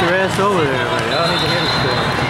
their ass over there, but I don't need to hit it still.